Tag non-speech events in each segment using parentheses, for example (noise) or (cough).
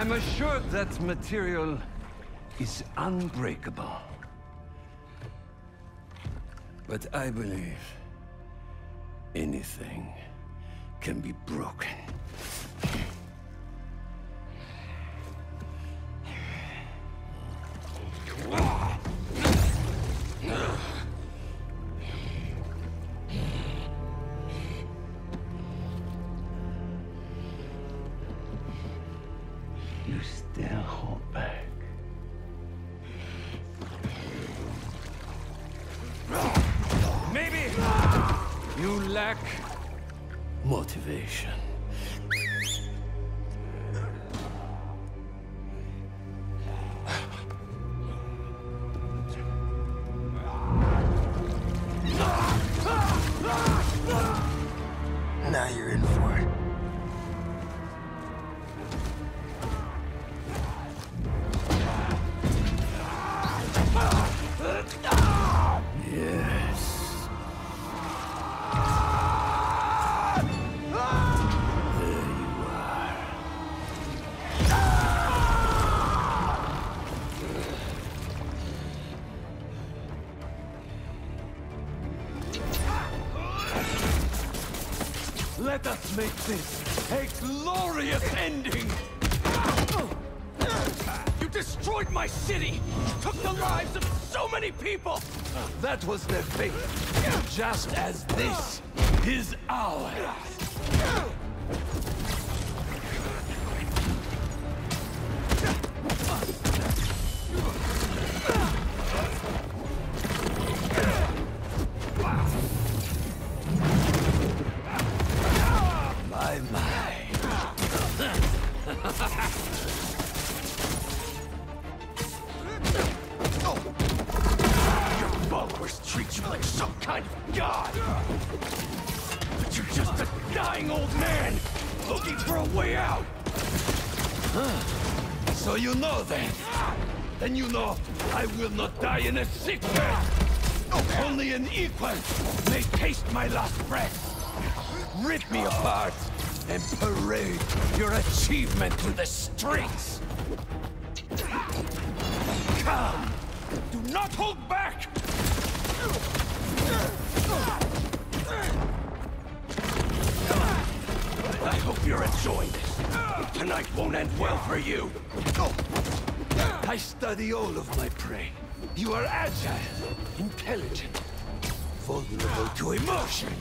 I'm assured that material is unbreakable. But I believe anything can be broken. You still hold back. Maybe you lack motivation. Make this a glorious ending! You destroyed my city! Took the lives of so many people! That was their fate. Just as this is ours. You know I will not die in a sick bed! Only an equal may taste my last breath! Rip me apart and parade your achievement to the streets! Come! Do not hold back! I hope you're enjoying. Tonight won't end well for you. I study all of my prey. You are agile, intelligent, vulnerable to emotion.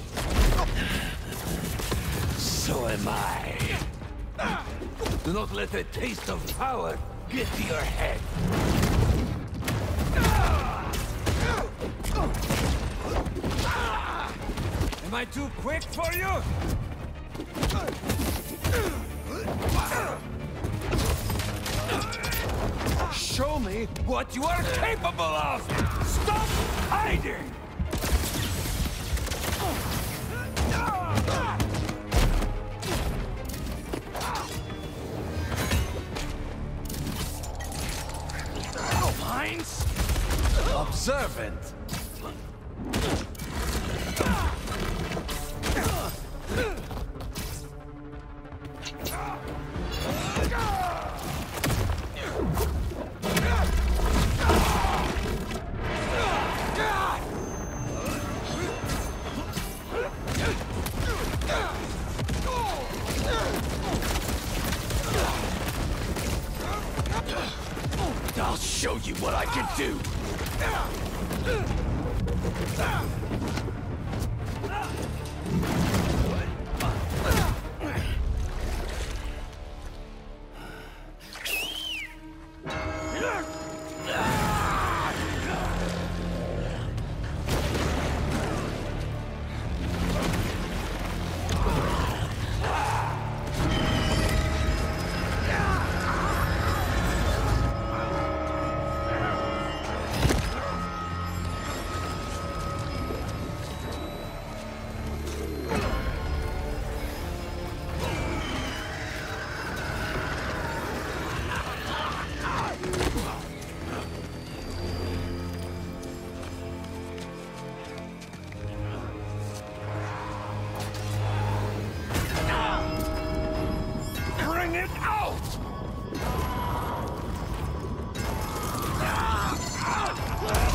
So am I. Do not let a taste of power get to your head. Am I too quick for you? Show me what you are capable of! Stop hiding! Observant.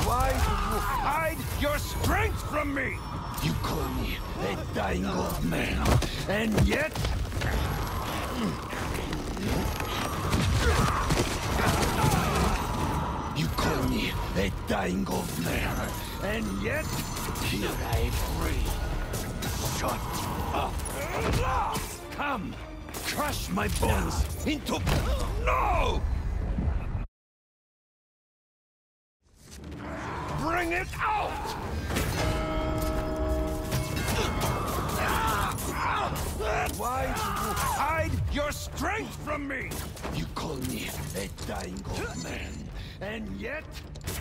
Why hide your strength from me? You call me a dying old man, and yet... You call me a dying old man, and yet... Here I am free. Shut up. Come! Crush my bones into... No! Bring it out! Why do you hide your strength from me? You call me a dying old man, and yet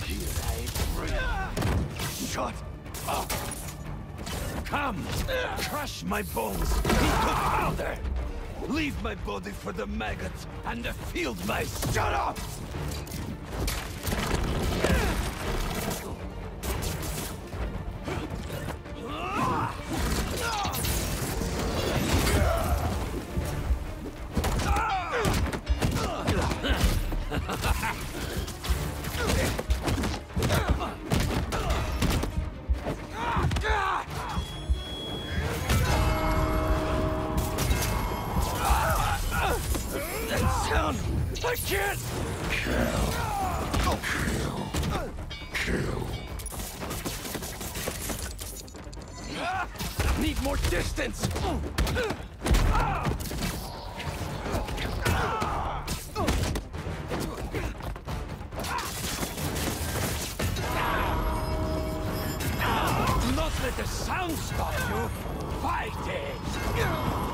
here I breathe. Shut up! Come, crush my bones into powder! Leave my body for the maggots and the field mice! Shut up! Stop you! Fight it!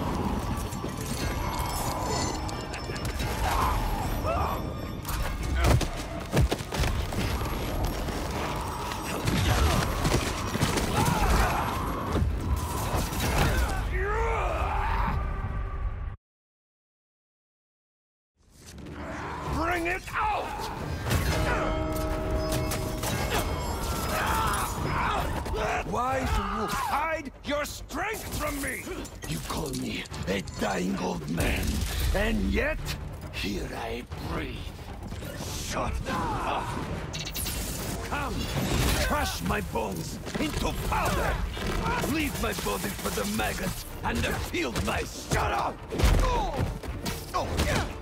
Come, crush my bones into powder! Leave my body for the maggots and the field mice! Shut up! Oh! Oh! yeah.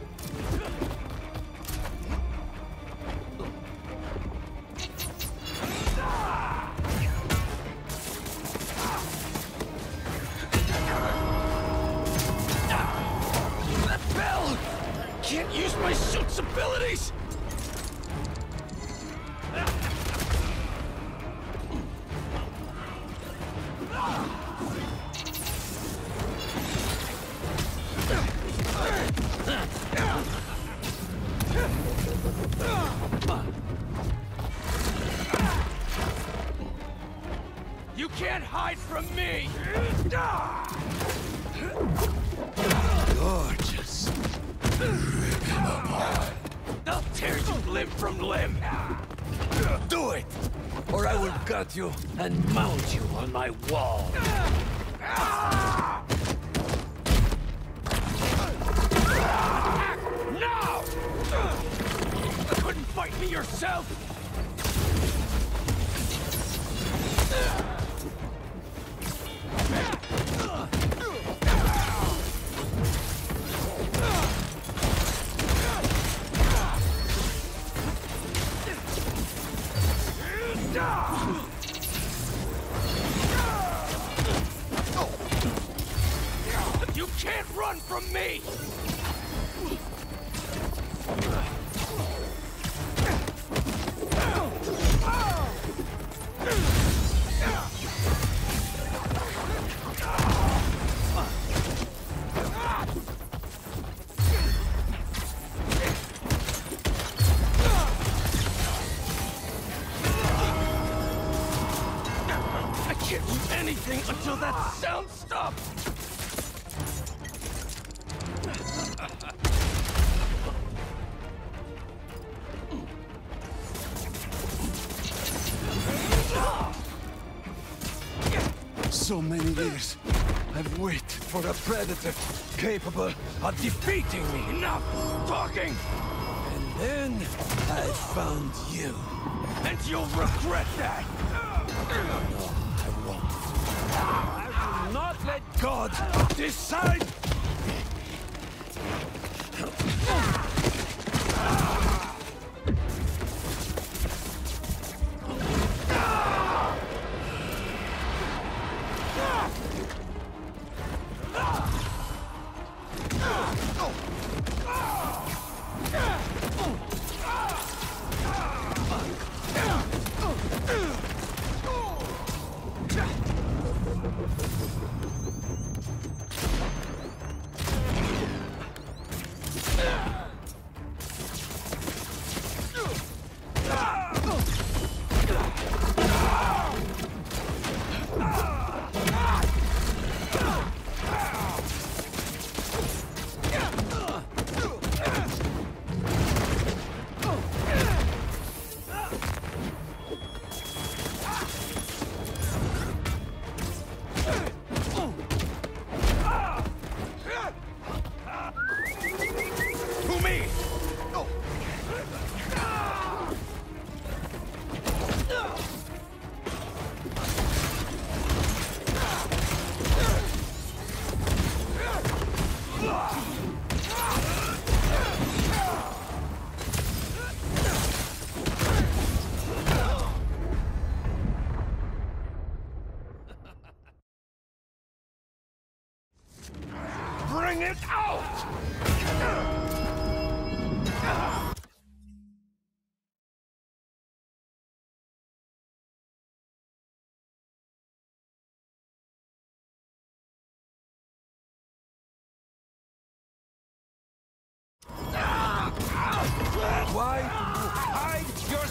You and mount you on my wall. I've for a predator capable of defeating me. Enough talking! And then I found you. And you'll regret that! No, I won't. I will not let God decide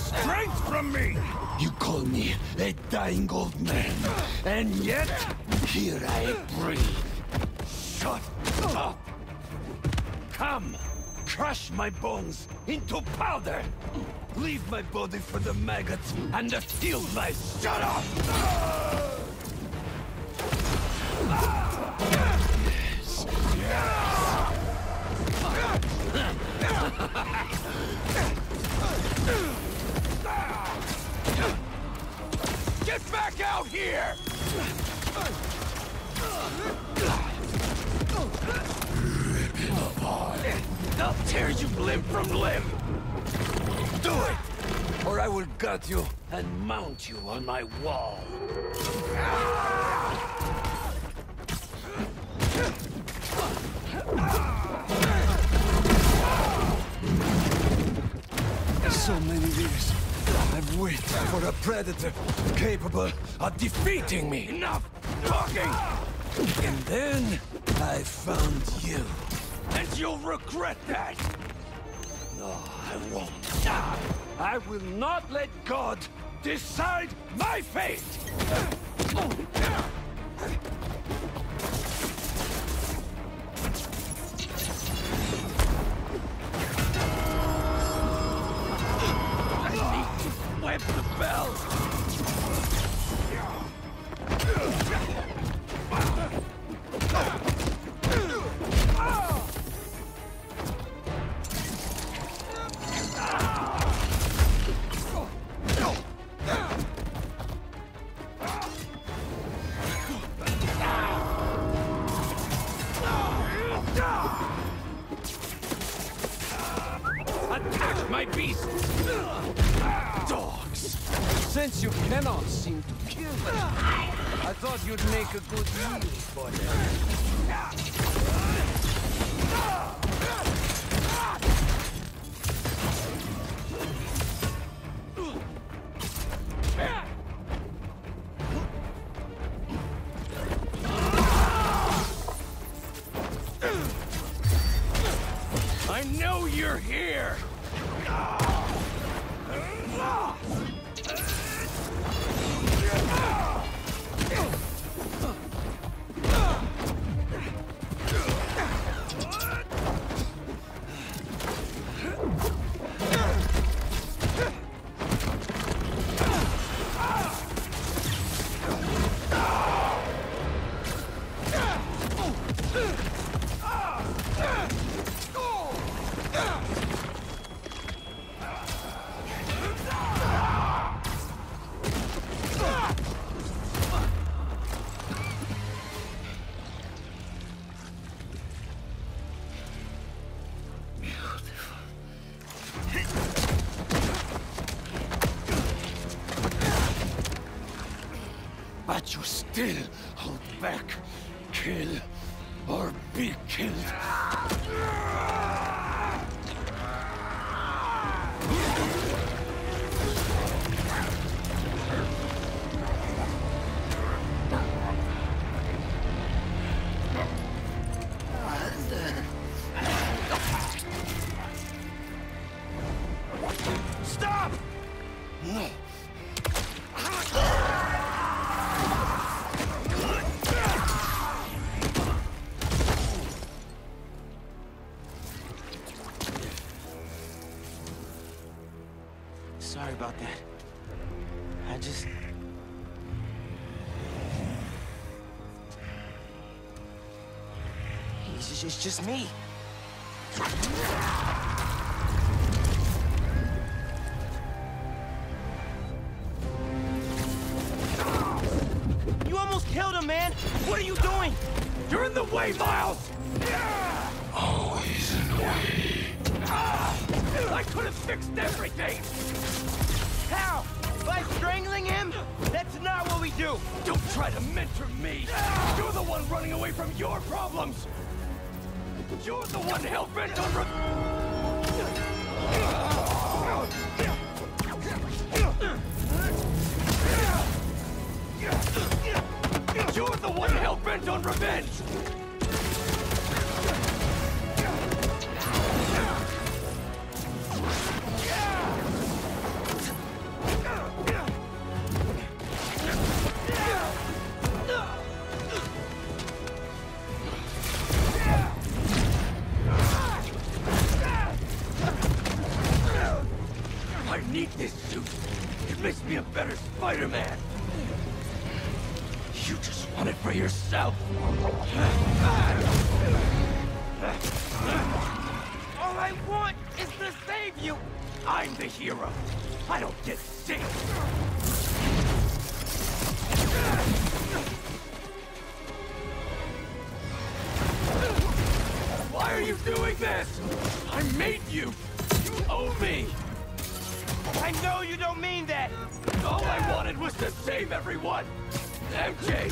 strength from me? You call me a dying old man, and yet here I breathe. Shut up! Come, crush my bones into powder! Leave my body for the maggots and the field mice! Shut up! Yes, (laughs) yes. Get back out here! Rip. I'll tear you limb from limb. Do it, or I will gut you and mount you on my wall. So many years, I've waited for a predator capable of defeating me. Enough talking! And then I found you. And you'll regret that! No, I won't. I will not let God decide my fate! My beast! Dogs! Since you cannot seem to kill them, I thought you'd make a good meal for them. But you still hold back. Kill or be killed. About that. I just... It's just, me. Try to mentor me! You're the one running away from your problems! You're the one hell-bent on You're the one hell-bent on revenge! Makes me a better Spider-Man. You just want it for yourself. All I want is to save you! I'm the hero. I don't get sick. Why are you doing this? I made you. You owe me. I know you don't mean that! All I wanted was to save everyone. MJ,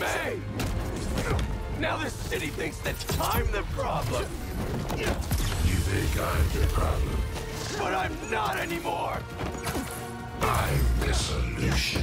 May. Now the city thinks that I'm the problem. You think I'm the problem? But I'm not anymore. I'm the solution.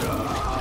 Ugh.